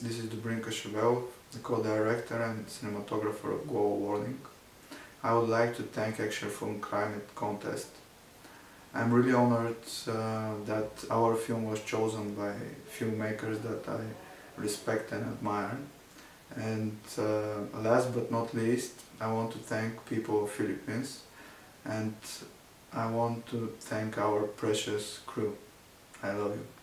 This is Dobrin Kashavelov, the co-director and cinematographer of Global Warning. I would like to thank Action4Climate Contest. I'm really honored uh, that our film was chosen by filmmakers that I respect and admire. And uh, last but not least, I want to thank people of Philippines and I want to thank our precious crew. I love you.